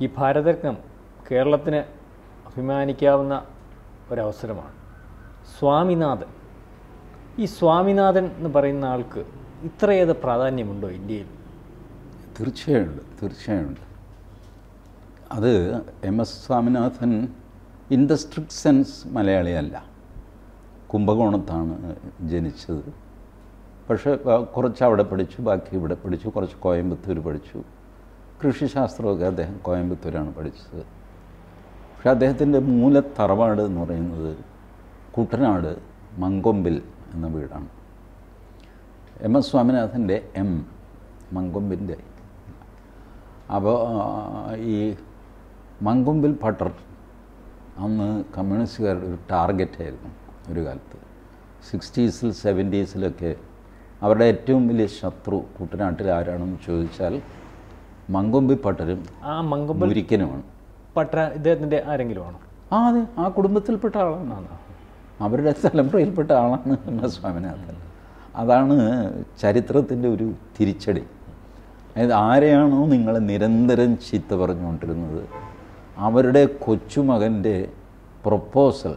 ഈ ഭാരതരത്നം കേരളത്തിന് അഭിമാനിക്കാവുന്ന ഒരവസരമാണ്. സ്വാമിനാഥൻ. ഈ സ്വാമിനാഥൻ എന്ന് പറയുന്ന ആൾക്ക് ഇത്രയേറെ പ്രാധാന്യമുണ്ടോ ഇന്ത്യയിൽ? തീർച്ചയായുണ്ട് തീർച്ചയായുണ്ട്. അത് M S Swaminathan in the strict sense മലയാളിയല്ല. കുംഭകോണത്താണ് ജനിച്ചത്. പക്ഷേ കുറച്ച് അവിടെ പഠിച്ചു ബാക്കി ഇവിടെ പഠിച്ചു കുറച്ച് കോയമ്പത്തൂർ പഠിച്ചു. കൃഷിശാസ്ത്രമൊക്കെ അദ്ദേഹം കോയമ്പത്തൂരാണ് പഠിച്ചത്. പക്ഷെ അദ്ദേഹത്തിന്റെ മൂല തറവാട് എന്ന് പറയുന്നത് കുട്ടനാട് മങ്കൊമ്പിൽ എന്ന വീടാണ്. എം എസ് സ്വാമിനാഥന്റെ എം മങ്കൊമ്പിന്റെ. അപ്പോൾ ഈ മങ്കൊമ്പിൽ പട്ടർ അന്ന് കമ്മ്യൂണിസ്റ്റുകാരുടെ ഒരു ടാർഗറ്റായിരുന്നു ഒരു കാലത്ത്. സിക്സ്റ്റീസിൽ സെവന്റീസിലൊക്കെ അവരുടെ ഏറ്റവും വലിയ ശത്രു കുട്ടനാട്ടിൽ ആരാണെന്ന് ചോദിച്ചാൽ മങ്കൊമ്പി പട്ടരും ആ മങ്കൊമ്പി മുരിക്കനുമാണ്. പട്ടര ഇദ്ദേഹത്തിന്റെ ആരെങ്കിലും ആണോ ആ അതെ. ആ കുടുംബത്തിൽപ്പെട്ട ആളാണ്. അവരുടെ തലമുറയിൽപ്പെട്ട ആളാണ് എന്ന സ്വാമിനാഥൻ അതാണ് ചരിത്രത്തിന്റെ ഒരു തിരിച്ചടി. അതായത് ആരെയാണോ നിങ്ങൾ നിരന്തരം ചീത്ത പറഞ്ഞുകൊണ്ടിരുന്നത് അവരുടെ കൊച്ചുമകന്റെ പ്രൊപ്പോസൽ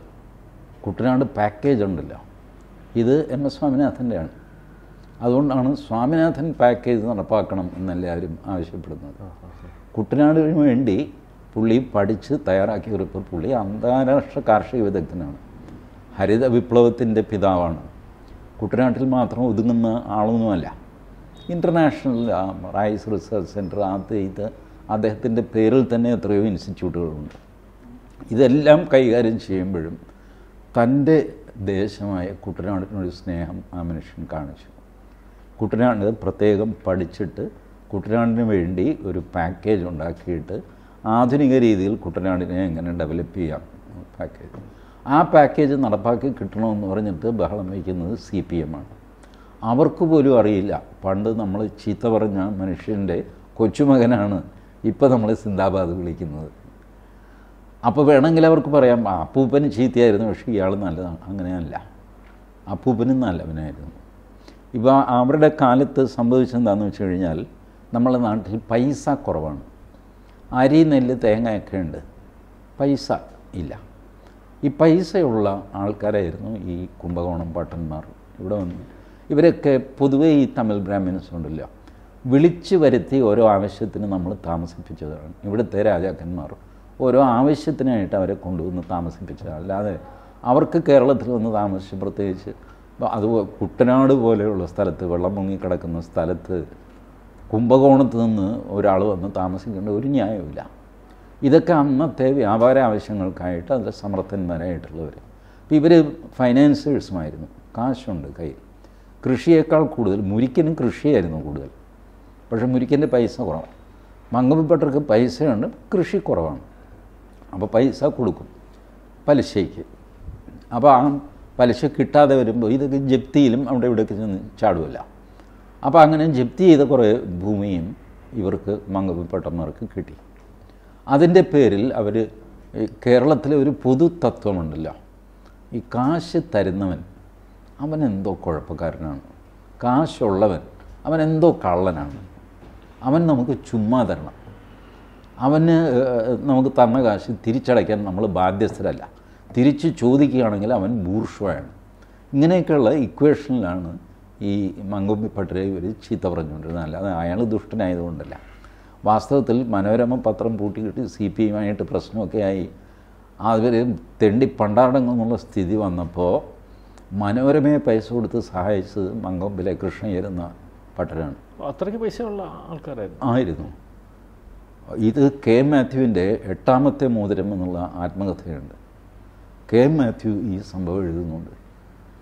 കുട്ടനാട് പാക്കേജ് ഉണ്ടല്ലോ ഇത് എം എസ് സ്വാമിനാഥന്റെയാണ് അതുകൊണ്ടാണ് സ്വാമിനാഥൻ പാക്കേജ് നടപ്പാക്കണം എന്നെല്ലാവരും ആവശ്യപ്പെടുന്നത്. കുട്ടനാടിന് വേണ്ടി പുള്ളി പഠിച്ച് തയ്യാറാക്കിയ ഒരു പുള്ളി അന്താരാഷ്ട്ര കാർഷിക വിദഗ്ധനാണ്. ഹരിത വിപ്ലവത്തിന്റെ പിതാവാണ്. കുട്ടനാട്ടിൽ മാത്രം ഒതുങ്ങുന്ന ആളൊന്നുമല്ല. ഇന്റർനാഷണൽ റൈസ് റിസർച്ച് സെന്റർ അത് ഇത് അദ്ദേഹത്തിന്റെ പേരിൽ തന്നെ എത്രയോ ഇൻസ്റ്റിറ്റ്യൂട്ടുകളുണ്ട്. ഇതെല്ലാം കൈകാര്യം ചെയ്യുമ്പോഴും തന്റെ ദേശമായ കുട്ടനാടിനൊരു സ്നേഹം ആ മനുഷ്യൻ കാണിച്ചു. കുട്ടനാട് പ്രത്യേകം പഠിച്ചിട്ട് കുട്ടനാടിന് വേണ്ടി ഒരു പാക്കേജ് ഉണ്ടാക്കിയിട്ട് ആധുനിക രീതിയിൽ കുട്ടനാടിനെ എങ്ങനെ ഡെവലപ്പ് ചെയ്യാം. പാക്കേജ് ആ പാക്കേജ് നടപ്പാക്കി കിട്ടണമെന്ന് പറഞ്ഞിട്ട് ബഹളം വയ്ക്കുന്നത് സി പി എം ആണ്. അവർക്ക് പോലും അറിയില്ല. പണ്ട് നമ്മൾ ചീത്ത പറഞ്ഞ മനുഷ്യന്റെ കൊച്ചുമകനാണ് ഇപ്പോൾ നമ്മൾ സിന്ദാബാദ് വിളിക്കുന്നത്. അപ്പോൾ വേണമെങ്കിൽ അവർക്ക് പറയാം "ആ, അപ്പൂപ്പന് ചീത്തയായിരുന്നു പക്ഷേ ഇയാൾ നല്ലതാണ്. അങ്ങനെയല്ല. അപ്പൂപ്പനും നല്ലവനായിരുന്നു. ഇപ്പോൾ അവരുടെ കാലത്ത് സംഭവിച്ചെന്താണെന്ന് വെച്ച് കഴിഞ്ഞാൽ നമ്മളെ നാട്ടിൽ പൈസ കുറവാണ്. അരി നെല്ല് തേങ്ങയൊക്കെ ഉണ്ട്. പൈസ ഇല്ല. ഈ പൈസയുള്ള ആൾക്കാരായിരുന്നു ഈ കുംഭകോണം പാട്ടന്മാർ ഇവിടെ വന്ന് ഇവരൊക്കെ പൊതുവേ ഈ തമിഴ് ബ്രാഹ്മിൻസ് ഉണ്ടല്ലോ വിളിച്ചു വരുത്തി ഓരോ ആവശ്യത്തിന് നമ്മൾ താമസിപ്പിച്ചതാണ് ഇവിടുത്തെ രാജാക്കന്മാർ ഓരോ ആവശ്യത്തിനായിട്ട് അവരെ കൊണ്ടുവന്ന് താമസിപ്പിച്ചതാണ് അല്ലാതെ അവർക്ക് കേരളത്തിൽ വന്ന് താമസിച്ച് പ്രത്യേകിച്ച് അത് കുട്ടനാട് പോലെയുള്ള സ്ഥലത്ത് വെള്ളം മുങ്ങിക്കിടക്കുന്ന സ്ഥലത്ത് കുംഭകോണത്ത് നിന്ന് ഒരാൾ വന്ന് താമസിക്കേണ്ട ഒരു ന്യായമില്ല ഇതൊക്കെ അന്നത്തെ വ്യാപാര ആവശ്യങ്ങൾക്കായിട്ട് അതിൽ സമർത്ഥന്മാരായിട്ടുള്ളവർ അപ്പോൾ ഇവർ ഫൈനാൻസേഴ്സുമായിരുന്നു. കാശുണ്ട് കയ്യിൽ. കൃഷിയേക്കാൾ കൂടുതൽ മുരിക്കനും കൃഷിയായിരുന്നു കൂടുതൽ. പക്ഷേ മുരിക്കന്റെ പൈസ കുറവാണ്. മങ്കമ്പട്ടർക്ക് പൈസയുണ്ട് കൃഷി കുറവാണ്. അപ്പോൾ പൈസ കൊടുക്കും. പലിശയ്ക്ക്. അപ്പോൾ ആ പലിശ കിട്ടാതെ വരുമ്പോൾ ഇതൊക്കെ ജപ്തിയിലും അവിടെ ഇവിടെയൊക്കെ ചെന്ന് ചാടുമല്ല അപ്പോൾ അങ്ങനെ ജപ്തി ചെയ്ത കുറേ ഭൂമിയും ഇവർക്ക് മങ്കമ്പിപ്പട്ടന്മാർക്ക് കിട്ടി. അതിന്റെ പേരിൽ അവർ കേരളത്തിലെ ഒരു പൊതു തത്വമുണ്ടല്ലോ. ഈ കാശ് തരുന്നവൻ അവൻ എന്തോ കുഴപ്പക്കാരനാണ്. കാശുള്ളവൻ അവൻ എന്തോ കള്ളനാണ്. അവൻ നമുക്ക് ചുമ്മാ തരണം. അവന് നമുക്ക് തന്ന കാശ് തിരിച്ചടയ്ക്കാൻ നമ്മൾ ബാധ്യസ്ഥരല്ല. തിരിച്ച് ചോദിക്കുകയാണെങ്കിൽ അവൻ ബൂർഷ്വയാണ്. ഇങ്ങനെയൊക്കെയുള്ള ഇക്വേഷനിലാണ് ഈ മങ്കൊമ്പി ഭട്ടരെ ഇവർ ചീത്ത പറഞ്ഞുകൊണ്ടിരുന്നത്. അല്ലാതെ അയാൾ ദുഷ്ടനായതുകൊണ്ടല്ല. വാസ്തവത്തിൽ മനോരമ പത്രം പൂട്ടിക്കിട്ട് സി പി എമ്മായിട്ട് പ്രശ്നമൊക്കെ ആയി. അവർ തെണ്ടി പണ്ടാടങ്ങുന്നുള്ള സ്ഥിതി വന്നപ്പോൾ മനോരമയെ പൈസ കൊടുത്ത് സഹായിച്ചത് മങ്കൊമ്പിലെ കൃഷ്ണയ്യരെന്ന പട്ടരാണ് അത്രയ്ക്ക് പൈസ ഉള്ള ആൾക്കാരായിരുന്നു. ആയിരുന്നു. ഇത് കെ മാത്യുവിന്റെ എട്ടാമത്തെ മോതിരം എന്നുള്ള ആത്മകഥയുണ്ട്. കെ മാത്യു ഈ സംഭവം എഴുതുന്നുണ്ട്.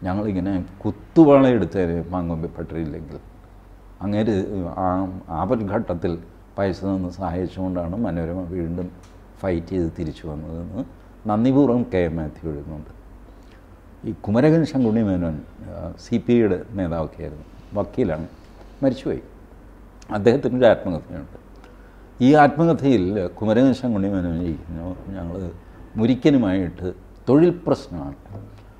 ഞങ്ങളിങ്ങനെ കുത്തുവാള എടുത്തേനെ മാങ്കൊമ്പി പട്ടരില്ലെങ്കിൽ അങ്ങേര് ആ ആപത്ഘട്ടത്തിൽ പൈസ നിന്ന് സഹായിച്ചുകൊണ്ടാണ് മനോരമ വീണ്ടും ഫൈറ്റ് ചെയ്ത് തിരിച്ചു വന്നതെന്ന് നന്ദിപൂർവം കെ മാത്യു എഴുതുന്നുണ്ട്. ഈ കുമരകൻ ശങ്കുണ്ണി മേനോൻ സി പി ഐയുടെ നേതാവൊക്കെ ആയിരുന്നു വക്കീലാണ്. മരിച്ചുപോയി. അദ്ദേഹത്തിനൊരു ആത്മകഥയുണ്ട്. ഈ ആത്മകഥയിൽ കുമരകൻ ശങ്കുണ്ണി മേനോൻ ഞങ്ങൾ മുരിക്കനുമായിട്ട് തൊഴിൽ പ്രശ്നമാണ്.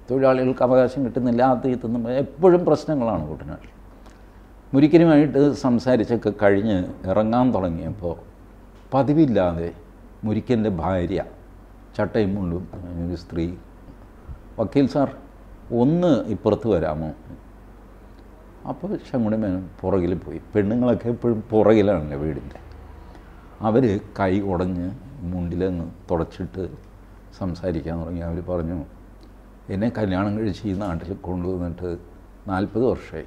തൊഴിലാളികൾക്ക് അവകാശം കിട്ടുന്നില്ല അത് ഇതെന്നും എപ്പോഴും പ്രശ്നങ്ങളാണ് കുട്ടനാട്ടിൽ മുരിക്കനുമായിട്ട് സംസാരിച്ചൊക്കെ കഴിഞ്ഞ് ഇറങ്ങാൻ തുടങ്ങിയപ്പോൾ പതിവില്ലാതെ മുരിക്കന്റെ ഭാര്യ ചട്ടയും ഒരു സ്ത്രീ വക്കീൽ സാർ ഒന്ന് ഇപ്പുറത്ത് വരാമോ? അപ്പോൾ ശങ്കുണി മേനോൻ പുറകിൽ പോയി. പെണ്ണുങ്ങളൊക്കെ എപ്പോഴും പുറകിലാണല്ലോ വീടിന്റെ. അവർ കൈ ഉടഞ്ഞ് മുണ്ടിലങ്ങ് തുടച്ചിട്ട് സംസാരിക്കാൻ തുടങ്ങി. അവർ പറഞ്ഞു എന്നെ കല്യാണം കഴിച്ച് ഈ നാട്ടിൽ കൊണ്ടുവന്നിട്ട് നാൽപ്പത് വർഷമായി.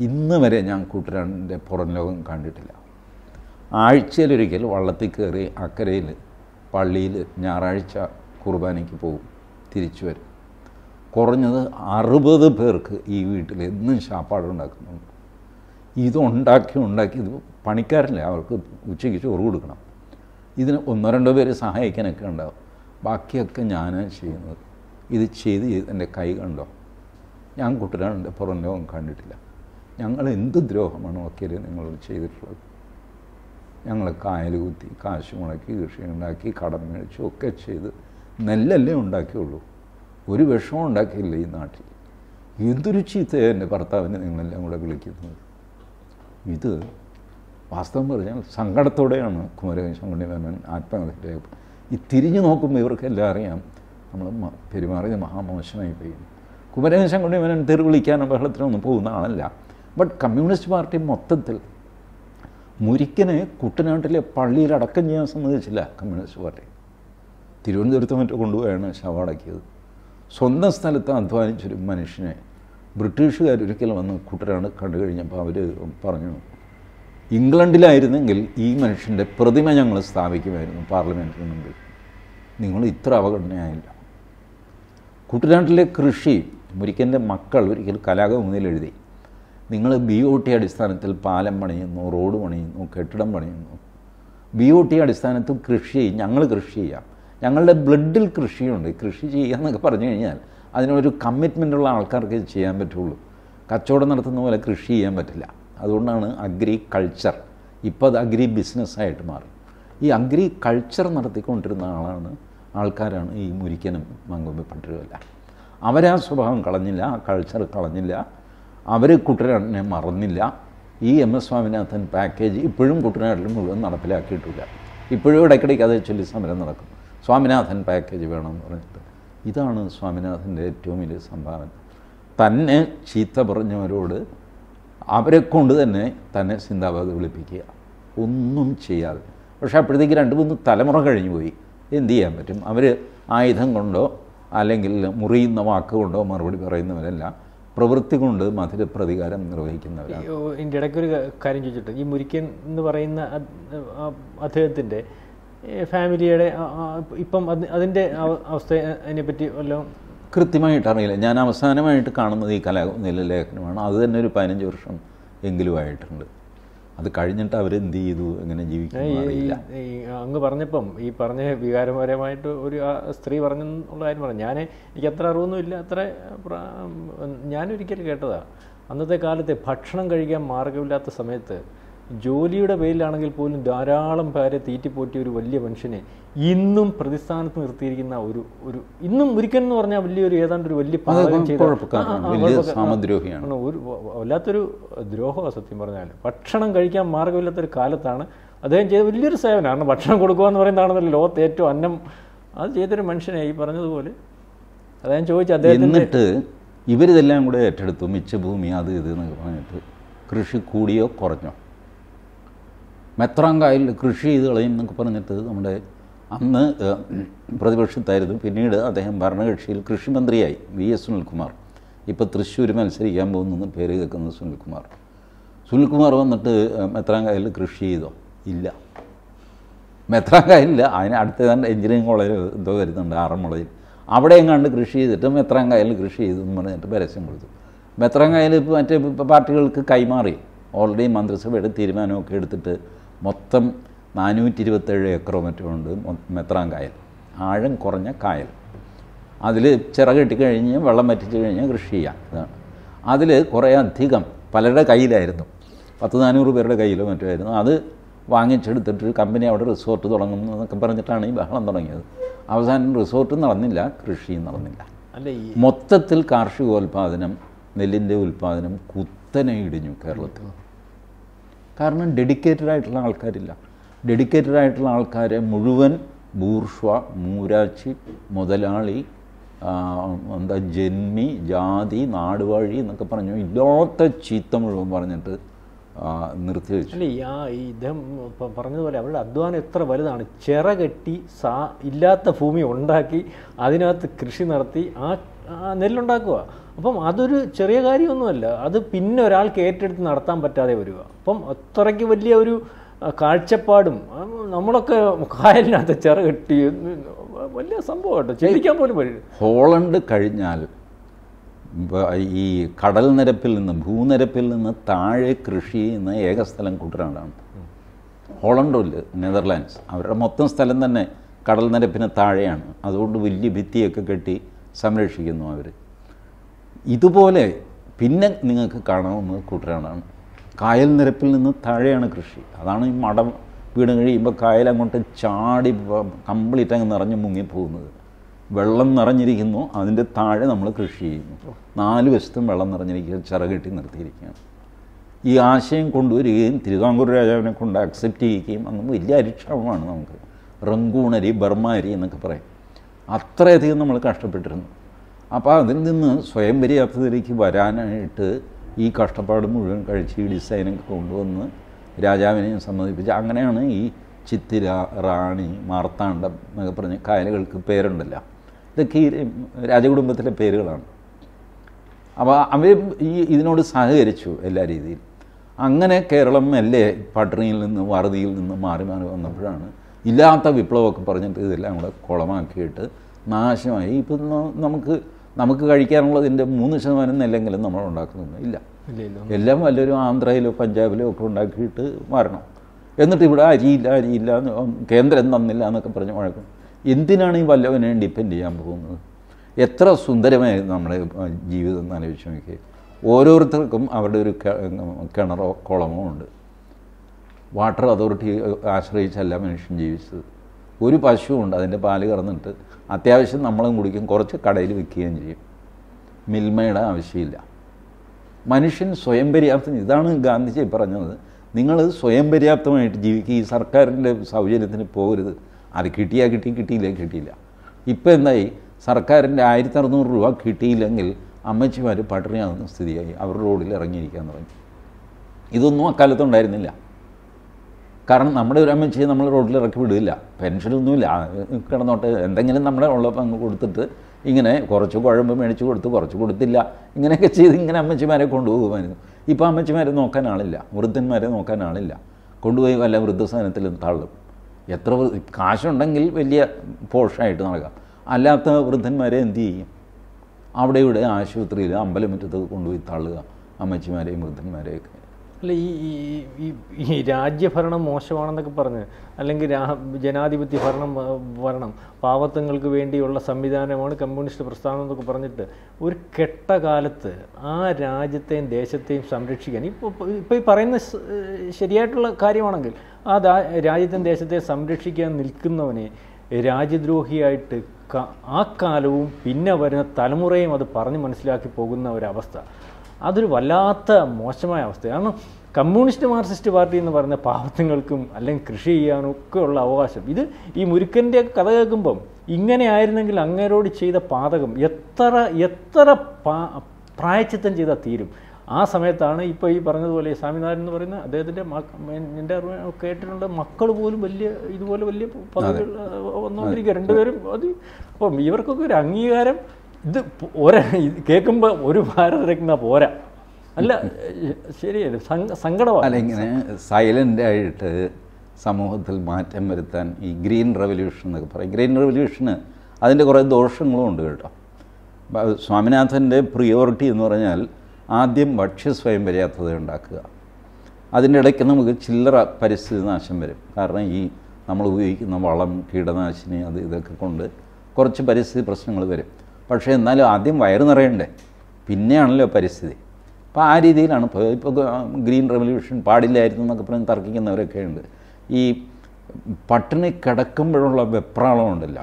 ഇന്ന് വരെ ഞാൻ കൂട്ടുകാരന്റെ പുറം ലോകം കണ്ടിട്ടില്ല. ആഴ്ചയിലൊരിക്കൽ വള്ളത്തിൽ കയറി അക്കരയിൽ പള്ളിയിൽ ഞായറാഴ്ച കുർബാനയ്ക്ക് പോകും തിരിച്ചു വരും. കുറഞ്ഞത് അറുപത് പേർക്ക് ഈ വീട്ടിൽ എന്നും ശാപ്പാട് ഉണ്ടാക്കുന്നുണ്ട്. ഇതുണ്ടാക്കി ഉണ്ടാക്കി ഇത് പണിക്കാരില്ല അവർക്ക് ഉച്ചയ്ക്ക് ചോറ് കൊടുക്കണം. ഇതിന് ഒന്നോ രണ്ടോ പേര് സഹായിക്കാനൊക്കെ ഉണ്ടാവും. ബാക്കിയൊക്കെ ഞാനാണ് ചെയ്യുന്നത്. ഇത് ചെയ്ത് എന്റെ കൈ കണ്ടോ? ഞാൻ കുട്ടനാടിന്റെ പുറം ലോകം കണ്ടിട്ടില്ല. ഞങ്ങൾ എന്ത് ദ്രോഹമാണ് ഒക്കെ നിങ്ങളോട് ചെയ്തിട്ടുള്ളത്? ഞങ്ങൾ കായൽ കുത്തി കാശ് മുളക്കി കൃഷി ഉണ്ടാക്കി കടം മേടിച്ചു ഒക്കെ ചെയ്ത് നെല്ലല്ലേ ഉണ്ടാക്കിയുള്ളൂ. ഒരു വിഷമം ഉണ്ടാക്കിയില്ല ഈ നാട്ടിൽ. എന്തൊരു ചീത്തയാണ് എന്റെ ഭർത്താവിനെ നിങ്ങളെല്ലാം കൂടെ വിളിക്കുന്നത്. ഇത് വാസ്തവം പറഞ്ഞാൽ സങ്കടത്തോടെയാണ് കുമരകൻ ശങ്കുണ്ണി ആത്മഹത്യ ഈ തിരിഞ്ഞു നോക്കുമ്പോൾ ഇവർക്കെല്ലാം അറിയാം. നമ്മൾ പെരുമാറിയത് മഹാമോശമായി പോയി. കുമരകൻ കൊണ്ട് മേനോൻ തെറി വിളിക്കാനോ ബഹളത്തിനൊന്നും പോകുന്ന ആളല്ല. ബട്ട് കമ്മ്യൂണിസ്റ്റ് പാർട്ടി മൊത്തത്തിൽ മുരിക്കനെ കുട്ടനാട്ടിലെ പള്ളിയിൽ അടക്കം ചെയ്യാൻ സമ്മതിച്ചില്ല കമ്മ്യൂണിസ്റ്റ് പാർട്ടി തിരുവനന്തപുരത്ത് മറ്റോ കൊണ്ടുപോയാണ് ശവടക്കിയത് സ്വന്തം സ്ഥലത്ത് അധ്വാനിച്ചൊരു മനുഷ്യനെ ബ്രിട്ടീഷുകാർ ഒരിക്കൽ വന്ന് കുട്ടനാട് കണ്ടു കഴിഞ്ഞപ്പോൾ അവർ പറഞ്ഞു ഇംഗ്ലണ്ടിലായിരുന്നെങ്കിൽ ഈ മനുഷ്യന്റെ പ്രതിമ ഞങ്ങൾ സ്ഥാപിക്കുമായിരുന്നു പാർലമെന്റിന് മുമ്പിൽ. നിങ്ങൾ ഇത്ര അവഗണനയായില്ല. കുട്ടനാട്ടിലെ കൃഷി മുരിക്കന്റെ മക്കൾ ഒരിക്കൽ കലാകൗമുദിയിൽ എഴുതി. നിങ്ങൾ ബി ഒ ടി അടിസ്ഥാനത്തിൽ പാലം പണിയുന്നു റോഡ് പണിയുന്നു കെട്ടിടം പണിയുന്നു. ബി ഒ ടി അടിസ്ഥാനത്തിൽ കൃഷി ഞങ്ങൾ കൃഷി ചെയ്യാം. ഞങ്ങളുടെ ബ്ലഡിൽ കൃഷിയുണ്ട്. കൃഷി ചെയ്യുക എന്നൊക്കെ പറഞ്ഞു കഴിഞ്ഞാൽ അതിനൊരു കമ്മിറ്റ്മെന്റുള്ള ആൾക്കാർക്ക് ചെയ്യാൻ പറ്റുള്ളൂ. കച്ചവടം നടത്തുന്ന പോലെ കൃഷി ചെയ്യാൻ പറ്റില്ല. അതുകൊണ്ടാണ് അഗ്രി കൾച്ചർ ഇപ്പോൾ അത് അഗ്രി ബിസിനസ്സായിട്ട് മാറി. ഈ അഗ്രി കൾച്ചർ നടത്തിക്കൊണ്ടിരുന്ന ആളാണ് ആൾക്കാരാണ് ഈ മുരിക്കനും മങ്കൊമ്പപ്പെട്ടരുമല്ല അവരാ സ്വഭാവം കളഞ്ഞില്ല ആ കൾച്ചർ കളഞ്ഞില്ല. അവർ കുട്ടനാടിനെ മറന്നില്ല. ഈ എം എസ് സ്വാമിനാഥൻ പാക്കേജ് ഇപ്പോഴും കുട്ടനാട്ടിൽ മുഴുവൻ നടപ്പിലാക്കിയിട്ടില്ല. ഇപ്പോഴും ഇടയ്ക്കിടയ്ക്ക് അതേ ചൊല്ലി സമരം നടക്കും. സ്വാമിനാഥൻ പാക്കേജ് വേണമെന്ന് പറഞ്ഞിട്ട്. ഇതാണ് സ്വാമിനാഥന്റെ ഏറ്റവും വലിയ സംഭാവന. തന്നെ ചീത്ത പറഞ്ഞവരോട് അവരെ കൊണ്ട് തന്നെ തന്നെ സിന്ദാബാദ് വിളിപ്പിക്കുക. ഒന്നും ചെയ്യാതെ. പക്ഷേ അപ്പോഴത്തേക്ക് രണ്ട് മൂന്ന് തലമുറ കഴിഞ്ഞു പോയി. എന്ത് ചെയ്യാൻ പറ്റും? അവർ ആയുധം കൊണ്ടോ അല്ലെങ്കിൽ മുറിയുന്ന വാക്കുകൊണ്ടോ മറുപടി പറയുന്നവരല്ല. പ്രവൃത്തി കൊണ്ട് മധുര പ്രതികാരം നിർവഹിക്കുന്നവരാണ്. ഇതിന്റെ ഇടയ്ക്ക് ഒരു കാര്യം ചോദിച്ചിട്ട് ഈ മുരിക്കൻ എന്ന് പറയുന്ന അദ്ദേഹത്തിന്റെ ഫാമിലിയുടെ ഇപ്പം അത് അതിന്റെ അവസ്ഥ അതിനെപ്പറ്റി വല്ലതും കൃത്യമായിട്ട് അറിയില്ല. ഞാൻ അവസാനമായിട്ട് കാണുന്നത് ഈ കലാകുന്നിലെ ലേഖനമാണ് അത് തന്നെ ഒരു പതിനഞ്ച് വർഷം എങ്കിലും ആയിട്ടുണ്ട്. അത് കഴിഞ്ഞിട്ട് അവരെന്ത് ചെയ്തു എങ്ങനെ അങ്ങ് പറഞ്ഞപ്പം ഈ പറഞ്ഞ വികാരപരമായിട്ട് ഒരു സ്ത്രീ പറഞ്ഞെന്നുള്ള കാര്യം പറഞ്ഞു. ഞാൻ എനിക്ക് അത്ര അറിവൊന്നും ഇല്ല. അത്ര ഞാനൊരിക്കൽ കേട്ടതാ. അന്നത്തെ കാലത്തെ ഭക്ഷണം കഴിക്കാൻ മാർഗമില്ലാത്ത സമയത്ത് ജോലിയുടെ പേരിലാണെങ്കിൽ പോലും ധാരാളം പേരെ തീറ്റിപ്പോറ്റിയ ഒരു വലിയ മനുഷ്യനെ ഇന്നും പ്രതിസ്ഥാനത്ത് നിർത്തിയിരിക്കുന്ന ഒരു ഒരു ഇന്നും ഒരിക്കൽ എന്ന് പറഞ്ഞാൽ വലിയൊരു ഏതാണ്ട് ഒരു വലിയ. സാമദ്രോഹിയാണ്. ഒരു വല്ലാത്തൊരു ദ്രോഹമാണ് സത്യം പറഞ്ഞാൽ ഭക്ഷണം കഴിക്കാൻ മാർഗമില്ലാത്തൊരു കാലത്താണ് അദ്ദേഹം ചെയ്ത വലിയൊരു സേവനമാണ് കാരണം ഭക്ഷണം കൊടുക്കുക എന്ന് പറയുന്നതാണെന്നല്ലോ ലോകത്ത് ഏറ്റവും അന്നം. അത് ചെയ്തൊരു മനുഷ്യനെ ഈ പറഞ്ഞതുപോലെ അദ്ദേഹം ചോദിച്ചു അദ്ദേഹം എന്നിട്ട് ഇവരിതെല്ലാം കൂടെ ഏറ്റെടുത്തു. മിച്ചഭൂമി അത് ഇത് എന്നൊക്കെ പറഞ്ഞിട്ട് കൃഷി കൂടിയോ കുറഞ്ഞോ? മെത്രാങ്കായലിൽ കൃഷി ചെയ്ത് കളയും എന്നൊക്കെ പറഞ്ഞിട്ട് നമ്മുടെ അന്ന് പ്രതിപക്ഷത്തായിരുന്നു. പിന്നീട് അദ്ദേഹം ഭരണകക്ഷിയിൽ കൃഷിമന്ത്രിയായി വി എസ് സുനിൽകുമാർ. ഇപ്പോൾ തൃശ്ശൂർ മത്സരിക്കാൻ പോകുന്നെന്ന് പേര് കേൾക്കുന്നത് സുനിൽകുമാർ. സുനിൽകുമാർ വന്നിട്ട് മെത്രാങ്കായിൽ കൃഷി ചെയ്തോ? ഇല്ല. മെത്രാങ്കായലില്ല. അതിന് അടുത്തതാണ്ട് എഞ്ചിനീയറിംഗ് കോളേജ് എന്തോ വരുന്നുണ്ട് ആറന്മുളയിൽ. അവിടെ എങ്ങാണ്ട് കൃഷി ചെയ്തിട്ട് മെത്രാങ്കായൽ കൃഷി ചെയ്തു എന്ന് പറഞ്ഞിട്ട് പരസ്യം കൊടുത്തു. മെത്രാങ്കായൽ മറ്റേ പാർട്ടികൾക്ക് കൈമാറി. ഓൾറെഡി മന്ത്രിസഭയുടെ തീരുമാനമൊക്കെ എടുത്തിട്ട് മൊത്തം നാനൂറ്റി ഇരുപത്തേഴ് ഏക്കറോ മറ്റോ ഉണ്ട് മെത്രാം കായൽ. ആഴം കുറഞ്ഞ കായൽ. അതിൽ ചിറകെട്ടി കഴിഞ്ഞ് വെള്ളം വറ്റിച്ച് കഴിഞ്ഞ് കൃഷി ചെയ്യാം. ഇതാണ്. അതിൽ കുറേ അധികം പലരുടെ കയ്യിലായിരുന്നു. പത്ത് നാനൂറ് പേരുടെ കയ്യിലോ മറ്റോ ആയിരുന്നു. അത് വാങ്ങിച്ചെടുത്തിട്ട് കമ്പനി അവിടെ റിസോർട്ട് തുടങ്ങുന്നു എന്നൊക്കെ പറഞ്ഞിട്ടാണ് ഈ ബഹളം തുടങ്ങിയത്. അവസാനം റിസോർട്ട് നടന്നില്ല കൃഷിയും നടന്നില്ല. മൊത്തത്തിൽ കാർഷികോൽപാദനം നെല്ലിന്റെ ഉൽപ്പാദനം കുത്തനെ ഇടിഞ്ഞു കേരളത്തിൽ. കാരണം ഡെഡിക്കേറ്റഡ് ആയിട്ടുള്ള ആൾക്കാരില്ല. ഡെഡിക്കേറ്റഡ് ആയിട്ടുള്ള ആൾക്കാരെ മുഴുവൻ ബൂർഷ്വ മൂരാച്ചി മുതലാളി എന്താ ജന്മി ജാതി നാടുവാഴി എന്നൊക്കെ പറഞ്ഞു ഇല്ലാത്ത ചീത്ത മുഴുവൻ പറഞ്ഞിട്ട് നിർത്തി വെച്ചു. അല്ല ആ ഇദ്ദേഹം പറഞ്ഞതുപോലെ അവരുടെ അധ്വാനം എത്ര വലുതാണ്. ചിറ കെട്ടി സാ ഇല്ലാത്ത ഭൂമി ഉണ്ടാക്കി അതിനകത്ത് കൃഷി നടത്തി ആ നെല്ലുണ്ടാക്കുക അപ്പം അതൊരു ചെറിയ കാര്യമൊന്നുമല്ല. അത് പിന്നെ ഒരാൾക്ക് ഏറ്റെടുത്ത് നടത്താൻ പറ്റാതെ വരിക. അപ്പം അത്രയ്ക്ക് വലിയ ഒരു കാഴ്ചപ്പാടും നമ്മളൊക്കെ കായലിനകത്ത് ചിറ കെട്ടി വലിയ സംഭവം കേട്ടോ ചിന്തിക്കാൻ പോലും പറ്റും ഹോളണ്ട് കഴിഞ്ഞാൽ ഈ കടൽ നിരപ്പിൽ നിന്ന് ഭൂനിരപ്പിൽ നിന്ന് താഴെ കൃഷി ചെയ്യുന്ന ഏക സ്ഥലം കുട്ടനാടാണ്. ഇല്ല നെതർലാൻഡ്സ്. അവരുടെ മൊത്തം സ്ഥലം തന്നെ കടൽ നിരപ്പിന് താഴെയാണ്. അതുകൊണ്ട് വലിയ ഭിത്തിയൊക്കെ കെട്ടി സംരക്ഷിക്കുന്നു അവർ ഇതുപോലെ പിന്നെ നിങ്ങൾക്ക് കാണാവുന്നത് കുട്ടനാടാണ്. കായൽ നിരപ്പിൽ നിന്ന് താഴെയാണ് കൃഷി. അതാണ് ഈ മടം വീട് കഴിയുമ്പോൾ കായൽ അങ്ങോട്ട് ചാടി കംപ്ലീറ്റ് അങ്ങ് നിറഞ്ഞ് മുങ്ങിപ്പോകുന്നത്. വെള്ളം നിറഞ്ഞിരിക്കുന്നു അതിന്റെ താഴെ നമ്മൾ കൃഷി ചെയ്യുന്നു. നാല് വശത്തും വെള്ളം നിറഞ്ഞിരിക്കുക ചിറകെട്ടി നിർത്തിയിരിക്കുകയാണ്. ഈ ആശയം കൊണ്ടുവരികയും തിരുവിതാംകൂർ രാജാവിനെ കൊണ്ട് അക്സെപ്റ്റ് ചെയ്യുകയും അങ്ങ് വലിയ അരിക്ഷമമാണ് നമുക്ക്. റങ്കൂണരി ബർമാരി എന്നൊക്കെ പറയും. അത്രയധികം നമ്മൾ കഷ്ടപ്പെട്ടിരുന്നു. അപ്പോൾ അതിൽ നിന്ന് സ്വയം പര്യാപ്തതയിലേക്ക് വരാനായിട്ട് ഈ കഷ്ടപ്പാട് മുഴുവൻ കഴിച്ച് ഈ ഡിസൈനൊക്കെ കൊണ്ടുവന്ന് രാജാവിനെ സമ്മതിപ്പിച്ച് അങ്ങനെയാണ് ഈ ചിത്തിര റാണി മാർത്താണ്ഡം എന്നൊക്കെ പറഞ്ഞ് കായലുകൾക്ക് പേരുണ്ടല്ലോ. ഇതൊക്കെ ഈ രാജകുടുംബത്തിലെ പേരുകളാണ്. അപ്പോൾ അവർ ഈ ഇതിനോട് സഹകരിച്ചു എല്ലാ രീതിയിലും. അങ്ങനെ കേരളം മെല്ലെ പട്ടിണിയിൽ നിന്ന് വറുതിയിൽ നിന്ന് മാറി മാറി വന്നപ്പോഴാണ് ഇല്ലാത്ത വിപ്ലവമൊക്കെ പറഞ്ഞിട്ട് ഇതെല്ലാം കൂടെ കുളമാക്കിയിട്ട് നാശമായി. ഇപ്പം നമുക്ക് നമുക്ക് കഴിക്കാനുള്ളതിന്റെ മൂന്ന് ശതമാനം നെല്ലെങ്കിലും നമ്മൾ ഉണ്ടാക്കുന്നുണ്ട്. ഇല്ല. എല്ലാം വല്ലൊരു ആന്ധ്രയിലോ പഞ്ചാബിലോ ഒക്കെ ഉണ്ടാക്കിയിട്ട് മാറണം. എന്നിട്ട് ഇവിടെ അരിയില്ല അരിയില്ല കേന്ദ്രം തന്നില്ല എന്നൊക്കെ പറഞ്ഞ് വഴക്കും. എന്തിനാണ് ഈ വല്ലവനെ ഡിപ്പെൻഡ് ചെയ്യാൻ പോകുന്നത്? എത്ര സുന്ദരമായിരുന്നു നമ്മുടെ ജീവിതം എന്ന് ആലോചിച്ച് നോക്കിയത് ഓരോരുത്തർക്കും അവരുടെ ഒരു കിണറോ കുളമോ ഉണ്ട്. വാട്ടർ അതോറിറ്റി ആശ്രയിച്ചല്ല മനുഷ്യൻ ജീവിച്ചത്. ഒരു പശുവുണ്ട് അതിന്റെ പാൽ കറന്നിട്ട് അത്യാവശ്യം നമ്മളും കുടിക്കും കുറച്ച് കടയിൽ വിൽക്കുകയും ചെയ്യും. മിൽമയുടെ ആവശ്യമില്ല. മനുഷ്യൻ സ്വയം പര്യാപ്തം ഇതാണ് ഗാന്ധിജി പറഞ്ഞത്. നിങ്ങൾ സ്വയം പര്യാപ്തമായിട്ട് ജീവിക്കുക. ഈ സർക്കാരിന്റെ സൗകര്യത്തിന് പോകരുത്. അത് കിട്ടിയാൽ കിട്ടി കിട്ടിയില്ല കിട്ടിയില്ല. ഇപ്പം എന്തായി? സർക്കാരിന്റെ ആയിരത്തി അറുന്നൂറ് രൂപ കിട്ടിയില്ലെങ്കിൽ അമ്മച്ചിമാർ പട്ടിണിയാകുന്ന സ്ഥിതിയായി. അവർ റോഡിൽ ഇറങ്ങിയിരിക്കാൻ തുടങ്ങി. ഇതൊന്നും അക്കാലത്തുണ്ടായിരുന്നില്ല കാരണം നമ്മുടെ ഒരു അമ്മച്ചിയെ നമ്മൾ റോഡിൽ ഇറക്കി വിടില്ല. പെൻഷനൊന്നുമില്ല. കിടന്നോട്ട്. എന്തെങ്കിലും നമ്മുടെ ഉള്ള പങ്ക് കൊടുത്തിട്ട് ഇങ്ങനെ കുറച്ച് കുഴമ്പ് മേടിച്ച് കൊടുത്ത് കുറച്ച് കൊടുത്തില്ല. ഇങ്ങനെയൊക്കെ ചെയ്ത് ഇങ്ങനെ അമ്മച്ചിമാരെ കൊണ്ടുപോകുമായിരുന്നു. ഇപ്പോൾ അമ്മച്ചിമാരെ നോക്കാൻ ആളില്ല. വൃദ്ധന്മാരെ നോക്കാൻ ആളില്ല. കൊണ്ടുപോയി വല്ല വൃദ്ധസാധനത്തിലും തള്ളും. എത്ര കാശുണ്ടെങ്കിൽ വലിയ പോഷായിട്ട് നടക്കാം. അല്ലാത്ത വൃദ്ധന്മാരെ എന്തു ചെയ്യും? അവിടെ ഇവിടെ ആശുപത്രിയിൽ അമ്പലമുറ്റത്ത് കൊണ്ടുപോയി തള്ളുക. അമ്മച്ചിമാരെയും വൃദ്ധന്മാരെയൊക്കെ. അല്ല ഈ ഈ- രാജ്യഭരണം മോശമാണെന്നൊക്കെ പറഞ്ഞ് അല്ലെങ്കിൽ ജനാധിപത്യ ഭരണം ഭരണം പാവത്തങ്ങൾക്ക് വേണ്ടിയുള്ള സംവിധാനമാണ് കമ്മ്യൂണിസ്റ്റ് പ്രസ്ഥാനം എന്നൊക്കെ പറഞ്ഞിട്ട് ഒരു കെട്ട കാലത്ത് ആ രാജ്യത്തെയും ദേശത്തെയും സംരക്ഷിക്കാൻ ഇപ്പോൾ ഇപ്പോൾ ഈ പറയുന്ന ശരിയായിട്ടുള്ള കാര്യമാണെങ്കിൽ ആ രാജ്യത്തെയും ദേശത്തെയും സംരക്ഷിക്കാൻ നിൽക്കുന്നവനെ രാജ്യദ്രോഹിയായിട്ട് ആ കാലവും പിന്നെ വരുന്ന തലമുറയും അത് പറഞ്ഞ് മനസ്സിലാക്കി പോകുന്ന ഒരവസ്ഥ. അതൊരു വല്ലാത്ത മോശമായ അവസ്ഥ കാരണം കമ്മ്യൂണിസ്റ്റ് മാർക്സിസ്റ്റ് പാർട്ടി എന്ന് പറയുന്ന പാവത്തങ്ങൾക്കും അല്ലെങ്കിൽ കൃഷി ചെയ്യാനും ഒക്കെ ഉള്ള അവകാശം. ഇത് ഈ മുരുക്കന്റെ കഥ കേൾക്കുമ്പം ഇങ്ങനെ ആയിരുന്നെങ്കിൽ അങ്ങേരോട് ചെയ്ത പാതകം എത്ര എത്ര പ്രായച്ചിത്തം ചെയ്താൽ തീരും. ആ സമയത്താണ് ഇപ്പോൾ ഈ പറഞ്ഞതുപോലെ സ്വാമിനാഥൻ എന്ന് പറയുന്ന അദ്ദേഹത്തിന്റെ എന്റെ അറിവ് കേട്ടിട്ടുണ്ട്. മക്കൾ പോലും വലിയ ഇതുപോലെ വലിയ പദവികൾ വന്നുകൊണ്ടിരിക്കുക രണ്ടുപേരും അത് അപ്പം ഇവർക്കൊക്കെ ഒരു അംഗീകാരം ഇത് ഒര കേൾക്കുമ്പോൾ ഒരു ഭാരതരത്ന പോരാ. അല്ല ശരിയല്ല? സങ്ക- സങ്കടമാണ് ഇങ്ങനെ സൈലന്റ് ആയിട്ട് സമൂഹത്തിൽ മാറ്റം വരുത്താൻ ഈ ഗ്രീൻ റെവല്യൂഷൻ എന്നൊക്കെ പറയും. ഗ്രീൻ റെവല്യൂഷന് അതിന്റെ കുറേ ദോഷങ്ങളും ഉണ്ട് കേട്ടോ. സ്വാമിനാഥന്റെ പ്രിയോറിറ്റി എന്ന് പറഞ്ഞാൽ ആദ്യം ഭക്ഷ്യ സ്വയം പര്യാപ്തത ഉണ്ടാക്കുക. അതിന്റെ ഇടയ്ക്ക് നമുക്ക് ചില്ലറ പരിസ്ഥിതി നാശം വരും. കാരണം ഈ നമ്മൾ ഉപയോഗിക്കുന്ന വളം കീടനാശിനി അത് ഇതൊക്കെ കൊണ്ട് കുറച്ച് പരിസ്ഥിതി പ്രശ്നങ്ങൾ വരും. പക്ഷേ എന്നാലും ആദ്യം വയറ് നിറയണ്ടേ? പിന്നെയാണല്ലോ പരിസ്ഥിതി. അപ്പോൾ ആ രീതിയിലാണ് ഇപ്പോൾ ഇപ്പോൾ ഗ്രീൻ റെവല്യൂഷൻ പാടില്ലായിരുന്നു എന്നൊക്കെ പറഞ്ഞ് തർക്കിക്കുന്നവരൊക്കെ ഉണ്ട്. ഈ പട്ടിണി കിടക്കുമ്പോഴുള്ള വെപ്രാളം ഉണ്ടല്ലോ.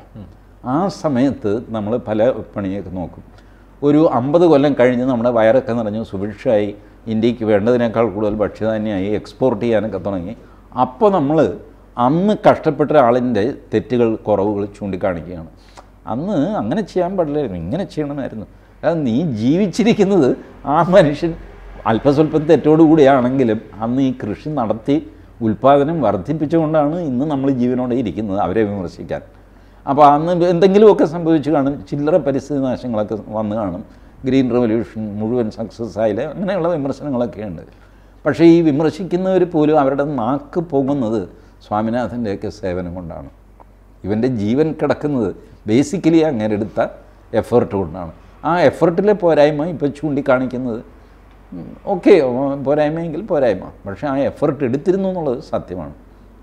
ആ സമയത്ത് നമ്മൾ പല പണിയൊക്കെ നോക്കും. ഒരു അമ്പത് കൊല്ലം കഴിഞ്ഞ് നമ്മുടെ വയറൊക്കെ നിറഞ്ഞു സുഭിക്ഷമായി ഇന്ത്യയ്ക്ക് വേണ്ടതിനേക്കാൾ കൂടുതൽ ഭക്ഷ്യധാന്യമായി എക്സ്പോർട്ട് ചെയ്യാനൊക്കെ തുടങ്ങി. അപ്പോൾ നമ്മൾ അന്ന് കഷ്ടപ്പെട്ട ആളിന്റെ തെറ്റുകൾ കുറവുകൾ ചൂണ്ടിക്കാണിക്കുകയാണ്. അന്ന് അങ്ങനെ ചെയ്യാൻ പാടില്ലായിരുന്നു ഇങ്ങനെ ചെയ്യണമായിരുന്നു. അത് നീ ജീവിച്ചിരിക്കുന്നത് ആ മനുഷ്യൻ അല്പസ്വല്പം തെറ്റോടുകൂടിയാണെങ്കിലും അന്ന് ഈ കൃഷി നടത്തി ഉൽപ്പാദനം വർദ്ധിപ്പിച്ചുകൊണ്ടാണ് ഇന്ന് നമ്മൾ ജീവനോടെ ഇരിക്കുന്നത് അവരെ വിമർശിക്കാൻ. അപ്പോൾ അന്ന് എന്തെങ്കിലുമൊക്കെ സംഭവിച്ചു കാണും ചില്ലറ പരിസ്ഥിതി നാശങ്ങളൊക്കെ വന്നു കാണും. ഗ്രീൻ റെവല്യൂഷൻ മുഴുവൻ സക്സസ് ആയില്ല? അങ്ങനെയുള്ള വിമർശനങ്ങളൊക്കെ ഉണ്ട്. പക്ഷേ ഈ വിമർശിക്കുന്നവർ പോലും അവരുടെ നാക്ക് പോകുന്നത് സ്വാമിനാഥന്റെയൊക്കെ സേവനം കൊണ്ടാണ്. ഇവന്റെ ജീവൻ കിടക്കുന്നത് ബേസിക്കലി അങ്ങനെ എടുത്ത എഫേർട്ട് കൊണ്ടാണ്. ആ എഫേർട്ടിലെ പോരായ്മ ഇപ്പോൾ ചൂണ്ടിക്കാണിക്കുന്നത് ഓക്കെ പോരായ്മയെങ്കിൽ പോരായ്മ. പക്ഷേ ആ എഫേർട്ട് എടുത്തിരുന്നു എന്നുള്ളത് സത്യമാണ്.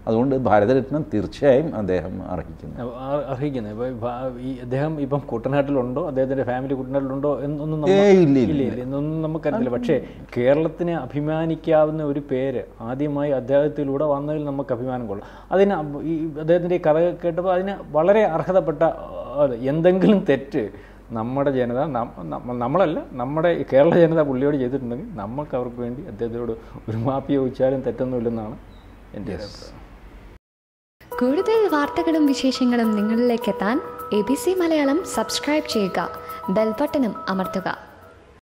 അതുകൊണ്ട് ഭാരതരത്നം തീർച്ചയായും അദ്ദേഹം അർഹിക്കുന്നു. അർഹിക്കുന്നു. അർഹിക്കുന്നത് ഇപ്പോൾ ഈ അദ്ദേഹം ഇപ്പം കുട്ടനാട്ടിലുണ്ടോ? അദ്ദേഹത്തിന്റെ ഫാമിലി കുട്ടനാട്ടിലുണ്ടോ? എന്നൊന്നും എന്നൊന്നും നമുക്ക് ഇല്ല, ഇല്ല, എന്നൊന്നും നമുക്കറിയില്ല. പക്ഷേ കേരളത്തിന് അഭിമാനിക്കാവുന്ന ഒരു പേര് ആദ്യമായി അദ്ദേഹത്തിലൂടെ വന്നതിൽ നമുക്ക് അഭിമാനം കൊള്ളാം. അതിന് ഈ അദ്ദേഹത്തിന്റെ ഈ കഥ കേട്ടപ്പോൾ അതിന് വളരെ അർഹതപ്പെട്ട എന്തെങ്കിലും തെറ്റ് നമ്മുടെ ജനത നമ്മളല്ല നമ്മുടെ കേരള ജനത പുള്ളിയോട് ചെയ്തിട്ടുണ്ടെങ്കിൽ നമുക്ക് അവർക്ക് വേണ്ടി അദ്ദേഹത്തിനോട് ഒരു മാപ്പി ചോദിച്ചാലും തെറ്റൊന്നുമില്ലെന്നാണ് എന്റെ അഭിപ്രായം. കൂടുതൽ വാർത്തകളും വിശേഷങ്ങളും നിങ്ങളിലേക്ക് എത്താൻ A B C Malayalam subscribe ചെയ്യുക ബെൽബട്ടനും അമർത്തുക.